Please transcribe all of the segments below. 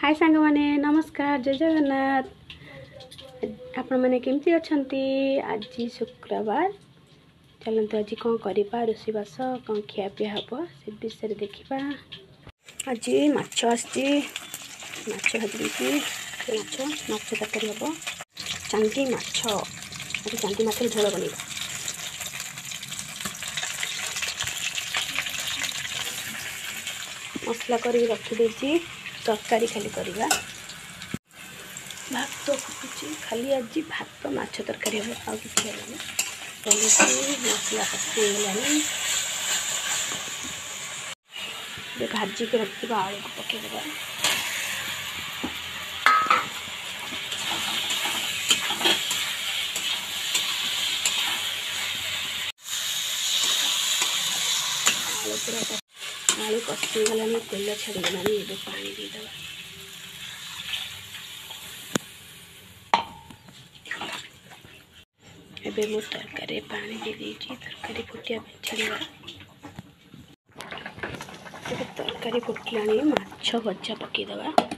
high ସାଙ୍ଗମାନେ ନମସ୍କାର ଜୟ ଜଗନ୍ନାଥ ଆପଣମାନେ କେମିତି ଅଛନ୍ତି ଆଜି ଶୁକ୍ରବାର ଚାଲନ୍ତୁ ଆଜି କ'ଣ କରିବା ରୋଷେଇବାସ କ'ଣ ଖିଆପିଆ ହେବ ସେ ବିଷୟରେ ଦେଖିବା ଆଜି ମାଛ ଆସିଛି ମାଛ ଭାଜିଦେଇଛି ମାଛ ମାଛ ତରକାରୀ ହେବ ଚାନ୍ଦି ମାଛ ଆଜି ଚାନ୍ଦି ମାଛର ଝୋଳ ବନେଇବା ମସଲା କରିକି ରଖିଦେଇଛି তরকারি খালি করা ভাত ফুটুছি খালি আজ ভাত মাছ তরকারি হব আউ কিছু হলানি মশলা পকাইগলানি ভাজিকি রাখা আলুকে পকাইদেবা ଆଳୁ କଷି ହେଇଗଲାଣି ତେଲ ଛାଡ଼ିଗଲାଣି ଏବେ ପାଣି ଦେଇଦେବା ଏବେ ମୁଁ ତରକାରୀରେ ପାଣି ଦେଇଦେଇଛି ତରକାରୀ ଫୁଟିବା ପାଇଁ ଛାଡ଼ିବା ଏବେ ତରକାରୀ ଫୁଟିଲାଣି ମାଛ ଭଜା ପକାଇଦେବା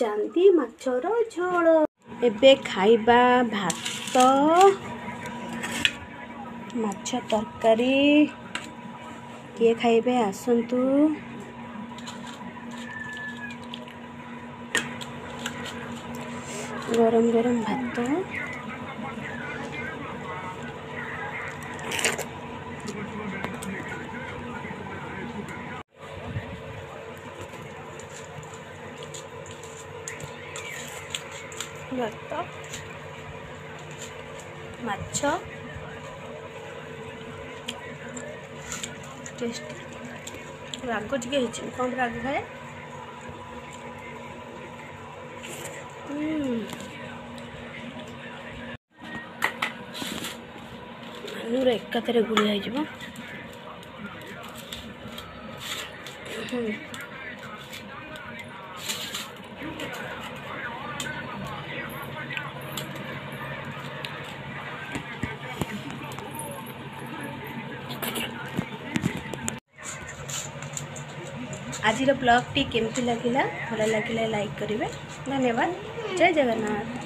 ଚାନ୍ଦି ମାଛର ଝୋଳ ଏବେ ଖାଇବା ଭାତ ମାଛ ତରକାରୀ କିଏ ଖାଇବେ ଆସନ୍ତୁ ଗରମ ଗରମ ଭାତ ଭାତ ମାଛ ଟେଷ୍ଟି ରାଗ ଟିକେ ହେଇଛି କମ୍ ରାଗ ଖାଏ ଆଳୁର ଏକାଥରେ ଗୁଳିଆ ହେଇଯିବ ହୁଁ ଆଜିର ବ୍ଲଗ୍ଟି କେମିତି ଲାଗିଲା ଭଲ ଲାଗିଲା ଲାଇକ୍ କରିବେ ଧନ୍ୟବାଦ ଜୟ ଜଗନ୍ନାଥ